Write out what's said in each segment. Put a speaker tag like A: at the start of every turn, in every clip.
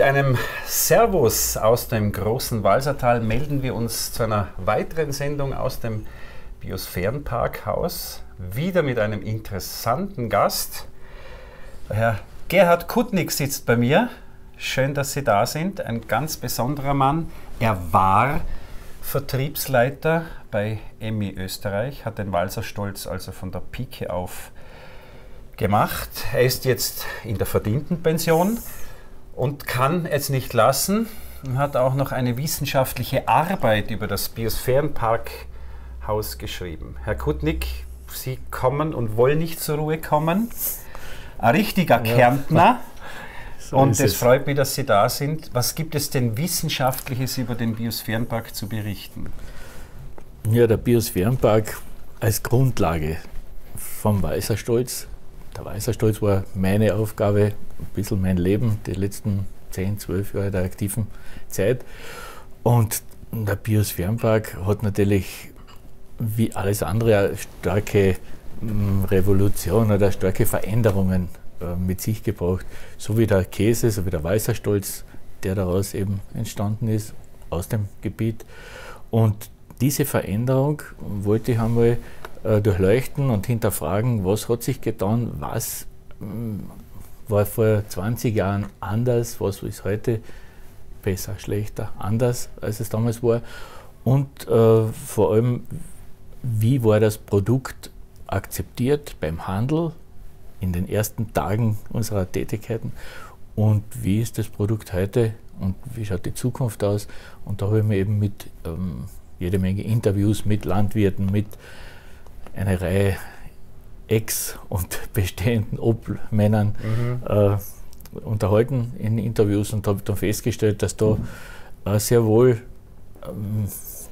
A: Mit einem Servus aus dem großen Walsertal melden wir uns zu einer weiteren Sendung aus dem Biosphärenparkhaus. Wieder mit einem interessanten Gast. Herr Gerhard Kutnik sitzt bei mir. Schön, dass Sie da sind. Ein ganz besonderer Mann. Er war Vertriebsleiter bei EMI Österreich, hat den Walserstolz also von der Pike auf gemacht. Er ist jetzt in der verdienten Pension und kann es nicht lassen und hat auch noch eine wissenschaftliche Arbeit über das Biosphärenparkhaus geschrieben. Herr Kutnik, Sie kommen und wollen nicht zur Ruhe kommen. Ein richtiger ja. Kärntner. So und es, es freut mich, dass Sie da sind. Was gibt es denn Wissenschaftliches über den Biosphärenpark zu berichten?
B: Ja, der Biosphärenpark als Grundlage vom Weißerstolz der Weißerstolz war meine Aufgabe, ein bisschen mein Leben, die letzten 10, 12 Jahre der aktiven Zeit. Und der Biosphärenpark hat natürlich wie alles andere eine starke mm, Revolution oder starke Veränderungen äh, mit sich gebracht. So wie der Käse, so wie der Weißerstolz, der daraus eben entstanden ist, aus dem Gebiet. Und diese Veränderung wollte ich einmal äh, durchleuchten und hinterfragen, was hat sich getan, was mm, war vor 20 Jahren anders, was ist heute? Besser, schlechter, anders, als es damals war. Und äh, vor allem, wie war das Produkt akzeptiert beim Handel in den ersten Tagen unserer Tätigkeiten? Und wie ist das Produkt heute? Und wie schaut die Zukunft aus. Und da habe ich mir eben mit ähm, jede Menge Interviews mit Landwirten, mit eine Reihe Ex- und bestehenden Obmännern mhm. äh, unterhalten in Interviews und habe dann festgestellt, dass da äh, sehr wohl ähm,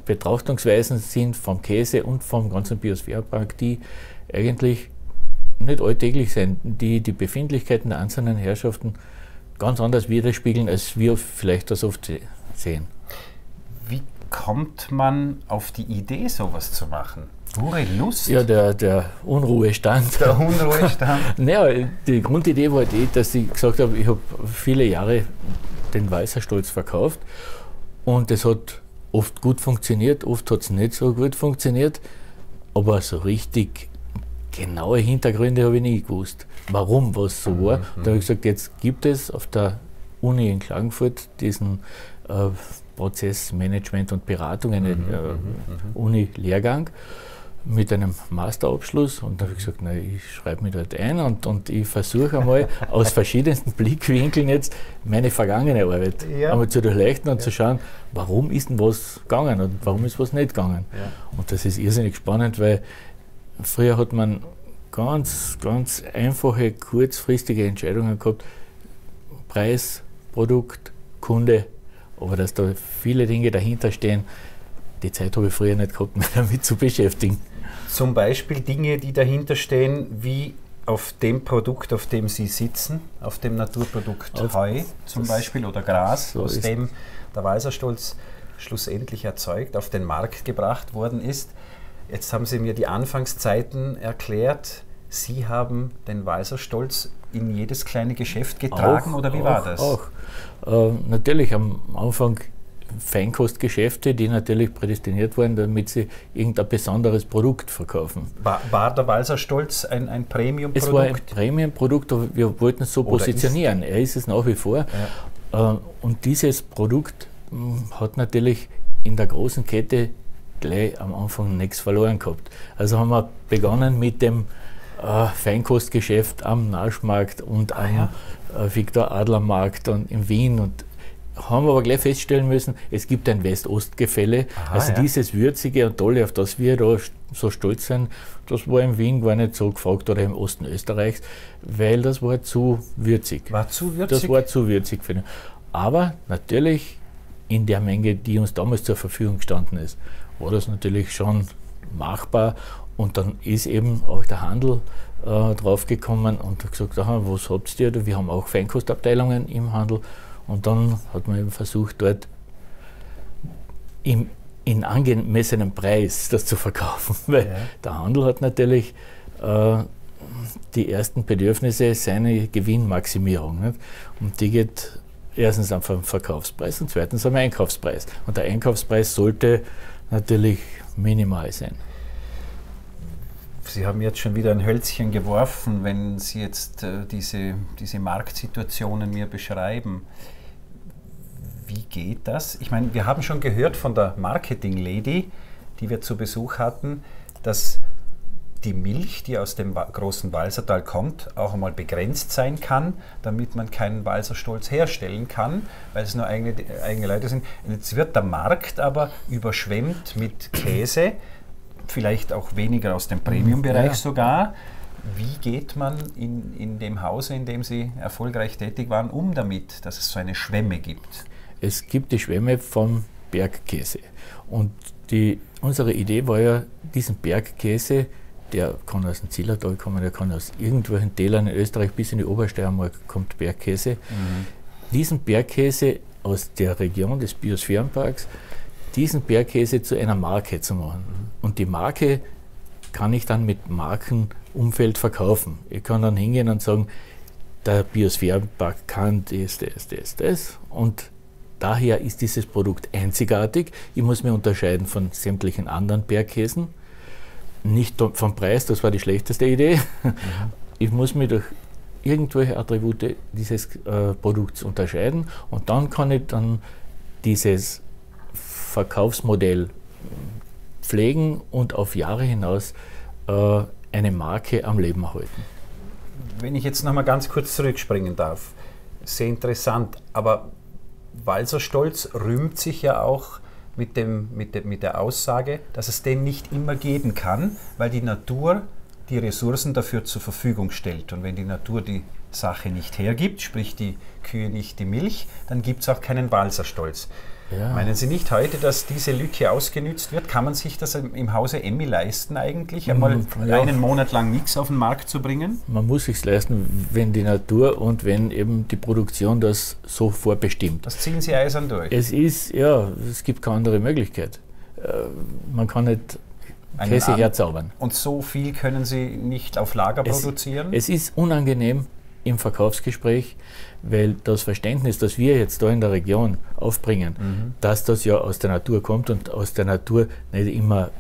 B: Betrachtungsweisen sind vom Käse und vom ganzen Biosphärepark, die eigentlich nicht alltäglich sind, die die Befindlichkeiten der einzelnen Herrschaften ganz anders widerspiegeln, als wir vielleicht das oft sehen.
A: Wie kommt man auf die Idee, sowas zu machen? Pure Lust?
B: Ja, der, der Unruhestand.
A: Der Unruhestand.
B: naja, die Grundidee war die, dass ich gesagt habe, ich habe viele Jahre den Weißer Stolz verkauft und es hat oft gut funktioniert, oft hat es nicht so gut funktioniert, aber so richtig genaue Hintergründe habe ich nie gewusst, warum was so war. Mhm. Da habe ich gesagt, jetzt gibt es auf der Uni in Klagenfurt diesen äh, Prozessmanagement und Beratung, einen mhm, äh, mhm, mhm. Uni-Lehrgang mit einem Masterabschluss und da habe ich gesagt, na, ich schreibe mich dort ein und, und ich versuche einmal aus verschiedensten Blickwinkeln jetzt meine vergangene Arbeit ja. einmal zu durchleuchten und ja. zu schauen, warum ist denn was gegangen und warum ist was nicht gegangen. Ja. Und das ist irrsinnig spannend, weil früher hat man ganz, ganz einfache, kurzfristige Entscheidungen gehabt, Preis, Produkt, Kunde, aber dass da viele Dinge dahinter stehen, die Zeit habe ich früher nicht gehabt, mich damit zu beschäftigen.
A: Zum Beispiel Dinge, die dahinter stehen, wie auf dem Produkt, auf dem Sie sitzen, auf dem Naturprodukt auf Heu zum Beispiel oder Gras, so aus dem der Weißerstolz schlussendlich erzeugt, auf den Markt gebracht worden ist. Jetzt haben Sie mir die Anfangszeiten erklärt. Sie haben den Weißerstolz in jedes kleine Geschäft getragen auch, oder wie
B: auch,
A: war das?
B: Auch. Äh, natürlich am Anfang Feinkostgeschäfte, die natürlich prädestiniert waren, damit sie irgendein besonderes Produkt verkaufen.
A: War, war der Walser Stolz ein, ein Premium-Produkt?
B: Es war ein Premium-Produkt, aber wir wollten es so Oder positionieren. Ist? Er ist es nach wie vor. Ja. Äh, und dieses Produkt hm, hat natürlich in der großen Kette gleich am Anfang nichts verloren gehabt. Also haben wir begonnen mit dem äh, Feinkostgeschäft am Naschmarkt und ah, am ja. Äh, Viktor Adler Markt und in Wien und haben wir aber gleich feststellen müssen, es gibt ein West-Ost-Gefälle. Also ja. dieses Würzige und Tolle, auf das wir da so stolz sind, das war in Wien gar nicht so gefragt oder im Osten Österreichs, weil das war zu würzig.
A: War zu würzig?
B: Das war zu würzig für ihn. Aber natürlich in der Menge, die uns damals zur Verfügung gestanden ist, war das natürlich schon machbar. Und dann ist eben auch der Handel äh, draufgekommen und hat gesagt, aha, was habt ihr? Wir haben auch Feinkostabteilungen im Handel und dann hat man eben versucht, dort im, in angemessenem Preis das zu verkaufen. Weil ja. der Handel hat natürlich äh, die ersten Bedürfnisse seine Gewinnmaximierung. Nicht? Und die geht erstens am Verkaufspreis und zweitens am Einkaufspreis. Und der Einkaufspreis sollte natürlich minimal sein.
A: Sie haben jetzt schon wieder ein Hölzchen geworfen, wenn Sie jetzt äh, diese, diese Marktsituationen mir beschreiben. Wie geht das? Ich meine, wir haben schon gehört von der Marketing-Lady, die wir zu Besuch hatten, dass die Milch, die aus dem großen Walsertal kommt, auch einmal begrenzt sein kann, damit man keinen Walserstolz herstellen kann, weil es nur eigene, eigene Leute sind. Jetzt wird der Markt aber überschwemmt mit Käse, vielleicht auch weniger aus dem Premium-Bereich ja. sogar. Wie geht man in, in dem Hause, in dem Sie erfolgreich tätig waren, um damit, dass es so eine Schwemme gibt?
B: Es gibt die Schwemme vom Bergkäse. Und die, unsere Idee war ja, diesen Bergkäse der kann aus dem Zillertal kommen, der kann aus irgendwelchen Tälern in Österreich bis in die Obersteiermark kommt Bergkäse. Mhm. Diesen Bergkäse aus der Region des Biosphärenparks, diesen Bergkäse zu einer Marke zu machen. Und die Marke kann ich dann mit Markenumfeld verkaufen. Ich kann dann hingehen und sagen, der Biosphärenpark kann das, das, das, das. Und daher ist dieses Produkt einzigartig. Ich muss mich unterscheiden von sämtlichen anderen Bergkäsen nicht vom Preis, das war die schlechteste Idee. Mhm. Ich muss mich durch irgendwelche Attribute dieses äh, Produkts unterscheiden und dann kann ich dann dieses Verkaufsmodell pflegen und auf Jahre hinaus äh, eine Marke am Leben erhalten.
A: Wenn ich jetzt nochmal ganz kurz zurückspringen darf, sehr interessant, aber Walser Stolz rühmt sich ja auch mit, dem, mit, de, mit der Aussage, dass es den nicht immer geben kann, weil die Natur die Ressourcen dafür zur Verfügung stellt. Und wenn die Natur die Sache nicht hergibt, sprich die Kühe nicht die Milch, dann gibt es auch keinen Walserstolz. Ja. Meinen Sie nicht heute, dass diese Lücke ausgenützt wird? Kann man sich das im Hause Emmy leisten eigentlich, einmal mhm, ja. einen Monat lang nichts auf den Markt zu bringen?
B: Man muss sich leisten, wenn die Natur und wenn eben die Produktion das so vorbestimmt.
A: Das ziehen Sie eisern durch.
B: Es ist, ja, es gibt keine andere Möglichkeit. Äh, man kann nicht Käse herzaubern.
A: Und so viel können Sie nicht auf Lager
B: es,
A: produzieren?
B: Es ist unangenehm im Verkaufsgespräch, weil das Verständnis, das wir jetzt da in der Region aufbringen, mhm. dass das ja aus der Natur kommt und aus der Natur nicht immer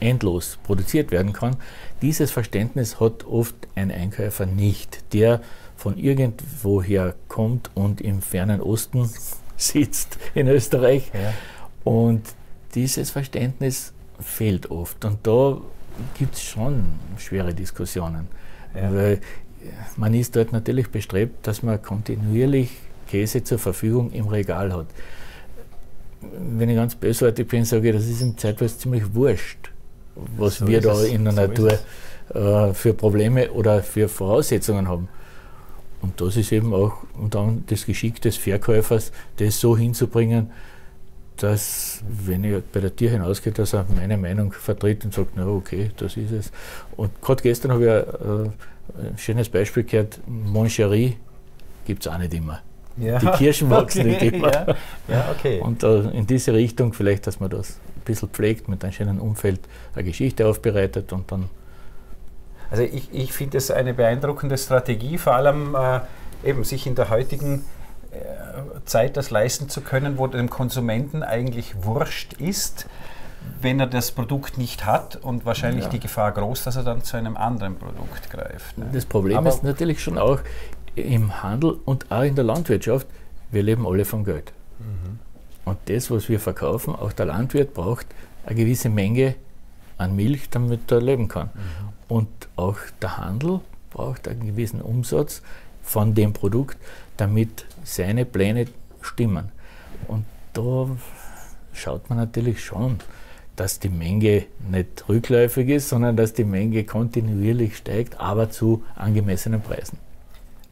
B: endlos produziert werden kann, dieses Verständnis hat oft ein Einkäufer nicht, der von irgendwoher kommt und im fernen Osten sitzt in Österreich. Ja. Und dieses Verständnis fehlt oft. Und da gibt es schon schwere Diskussionen. Ja. Weil man ist dort natürlich bestrebt, dass man kontinuierlich Käse zur Verfügung im Regal hat. Wenn ich ganz bösartig bin, sage ich, das ist im Zeitweise ziemlich wurscht, was so wir da es. in der so Natur äh, für Probleme oder für Voraussetzungen haben. Und das ist eben auch und dann das Geschick des Verkäufers, das so hinzubringen, dass, wenn ich bei der Tier hinausgehe, dass er meine Meinung vertritt und sagt, na okay, das ist es. Und gerade gestern habe ich äh, ein schönes Beispiel gehört, Moncherie gibt es auch nicht immer. Ja. Die Kirschen wachsen okay, nicht immer. Ja. ja okay. Und uh, in diese Richtung vielleicht, dass man das ein bisschen pflegt, mit einem schönen Umfeld eine Geschichte aufbereitet und dann.
A: Also ich, ich finde es eine beeindruckende Strategie, vor allem äh, eben sich in der heutigen äh, Zeit das leisten zu können, wo dem Konsumenten eigentlich wurscht ist, wenn er das Produkt nicht hat und wahrscheinlich ja. die Gefahr groß, dass er dann zu einem anderen Produkt greift.
B: Ne? Das Problem Aber ist natürlich schon auch im Handel und auch in der Landwirtschaft, wir leben alle vom Geld. Mhm. Und das, was wir verkaufen, auch der Landwirt braucht eine gewisse Menge an Milch, damit er leben kann. Mhm. Und auch der Handel braucht einen gewissen Umsatz von dem Produkt, damit seine Pläne stimmen. Und da schaut man natürlich schon, dass die Menge nicht rückläufig ist, sondern dass die Menge kontinuierlich steigt, aber zu angemessenen Preisen.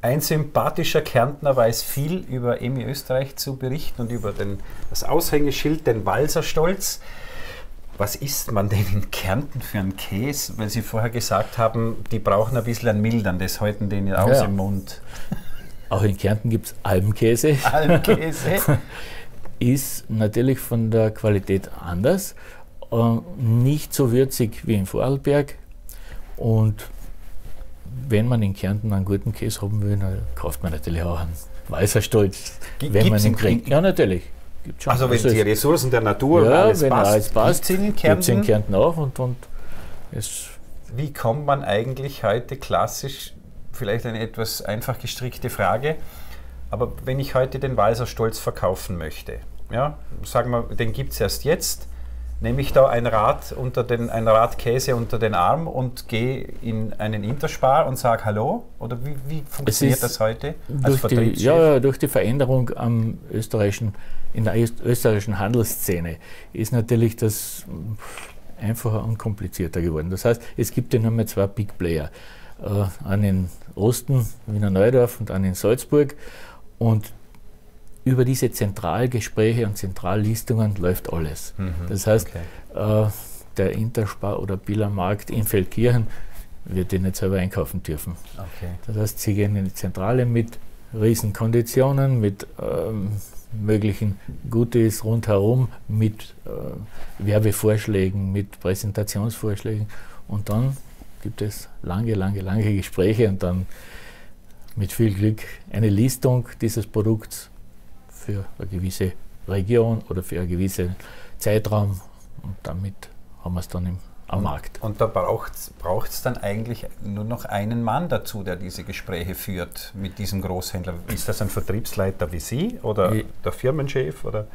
A: Ein sympathischer Kärntner weiß viel über EMI Österreich zu berichten und über den, das Aushängeschild, den Walserstolz. Was isst man denn in Kärnten für einen Käse? Weil Sie vorher gesagt haben, die brauchen ein bisschen an Mildern, das halten denen aus ja. im Mund.
B: Auch in Kärnten gibt es Almkäse. Almkäse. ist natürlich von der Qualität anders äh, nicht so würzig wie in Vorarlberg und wenn man in Kärnten einen guten Käse haben will, dann kauft man natürlich auch einen weißer Stolz.
A: G
B: wenn man ihn kriegt. Ja, natürlich.
A: Also wenn
B: Also
A: die
B: es-
A: Ressourcen der Natur
B: ja,
A: alles
B: wenn
A: passt,
B: alles passt,
A: gibt's in
B: gibt's
A: Kärnten.
B: in Kärnten auch und, und es
A: Wie kommt man eigentlich heute klassisch, vielleicht eine etwas einfach gestrickte Frage, aber wenn ich heute den Walser Stolz verkaufen möchte, ja, sagen wir, den gibt es erst jetzt, nehme ich da ein Rad, unter den, ein Rad Käse unter den Arm und gehe in einen Interspar und sage Hallo? Oder wie, wie funktioniert das heute als
B: durch die, ja, durch die Veränderung am österreichischen, in der öst- österreichischen Handelsszene ist natürlich das einfacher und komplizierter geworden. Das heißt, es gibt ja nur mehr zwei Big Player. Äh, einen in Osten, Wiener Neudorf und einen in Salzburg. Und über diese Zentralgespräche und Zentrallistungen läuft alles.
A: Mhm.
B: Das heißt,
A: Okay.
B: äh, der Interspar oder Billermarkt in Feldkirchen wird den nicht selber einkaufen dürfen.
A: Okay.
B: Das heißt, sie gehen in die Zentrale mit riesen Konditionen, mit ähm, möglichen Goodies rundherum, mit äh, Werbevorschlägen, mit Präsentationsvorschlägen und dann gibt es lange, lange, lange Gespräche und dann mit viel Glück eine Listung dieses Produkts für eine gewisse Region oder für einen gewissen Zeitraum und damit haben wir es dann im, am Markt.
A: Und da braucht es dann eigentlich nur noch einen Mann dazu, der diese Gespräche führt mit diesem Großhändler. Ist das ein Vertriebsleiter wie Sie oder
B: Ich-
A: der Firmenchef? Oder?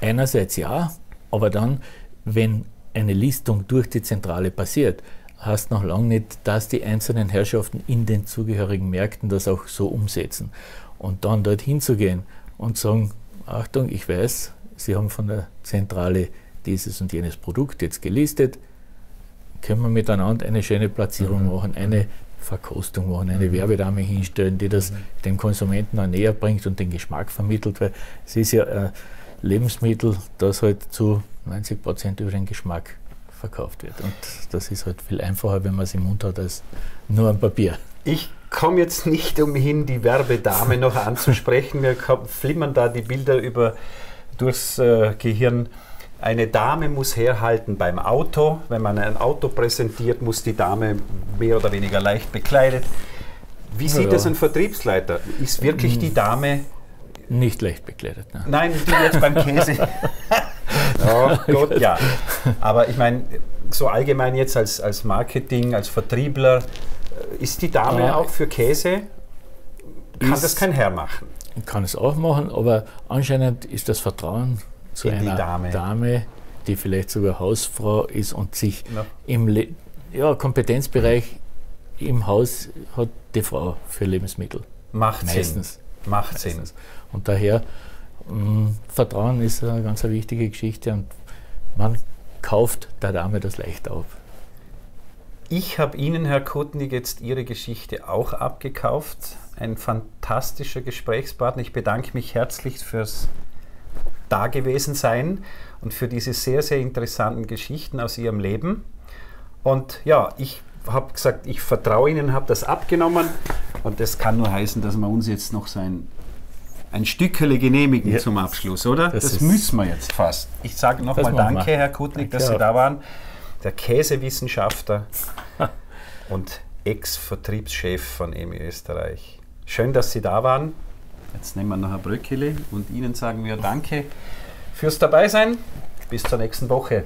B: Einerseits ja, aber dann, wenn eine Listung durch die Zentrale passiert, heißt noch lange nicht, dass die einzelnen Herrschaften in den zugehörigen Märkten das auch so umsetzen. Und dann dorthin zu gehen und sagen, Achtung, ich weiß, Sie haben von der Zentrale dieses und jenes Produkt jetzt gelistet, können wir miteinander eine schöne Platzierung machen, eine Verkostung machen, eine Werbedame hinstellen, die das dem Konsumenten auch näher bringt und den Geschmack vermittelt, weil es ist ja ein Lebensmittel, das halt zu 90 Prozent über den Geschmack verkauft wird. Und das ist halt viel einfacher, wenn man es im Mund hat, als nur am Papier.
A: Ich komme jetzt nicht umhin, die Werbedame noch anzusprechen. Mir flimmern da die Bilder über, durchs äh, Gehirn. Eine Dame muss herhalten beim Auto. Wenn man ein Auto präsentiert, muss die Dame mehr oder weniger leicht bekleidet. Wie sieht
B: Ja.
A: das ein Vertriebsleiter? Ist wirklich die Dame
B: Nicht leicht bekleidet. Ne?
A: Nein, die jetzt beim Käse. oh Gott, ja. Aber ich meine, so allgemein jetzt als, als Marketing, als Vertriebler, ist die Dame
B: Ja.
A: auch für Käse? Kann das kein Herr machen?
B: Kann es auch machen, aber anscheinend ist das Vertrauen zu
A: In die
B: einer
A: Dame.
B: Dame. die vielleicht sogar Hausfrau ist und sich
A: Ja.
B: im Le ja, Kompetenzbereich im Haus hat die Frau für Lebensmittel.
A: Macht
B: Meistens.
A: Sinn. Macht Sinn.
B: Meistens. Und daher, mh, Vertrauen ist eine ganz wichtige Geschichte und man kauft der Dame das leicht auf.
A: Ich habe Ihnen, Herr Kutnig, jetzt Ihre Geschichte auch abgekauft. Ein fantastischer Gesprächspartner. Ich bedanke mich herzlich fürs Dagewesensein und für diese sehr, sehr interessanten Geschichten aus Ihrem Leben. Und ja, ich habe gesagt, ich vertraue Ihnen, habe das abgenommen. Und das kann nur heißen, dass wir uns jetzt noch so ein, ein Stückele genehmigen
B: Ja.
A: zum Abschluss, oder?
B: Das
A: Das, müssen wir jetzt fast. Ich sage nochmal Danke. Herr Kutnig, dass
B: Danke
A: Sie
B: auch.
A: da waren. Der Käsewissenschaftler und Ex-Vertriebschef von EMI Österreich. Schön, dass Sie da waren. Jetzt nehmen wir noch ein Bröckele und Ihnen sagen wir Danke fürs Dabeisein. Bis zur nächsten Woche.